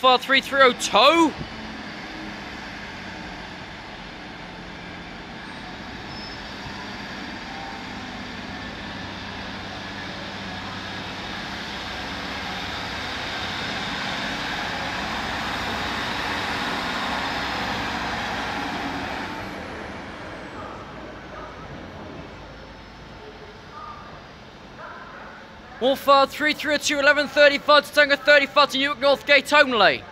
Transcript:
Far 330 Wolford 332 1135 to Tango 35 to Newark North Gate only.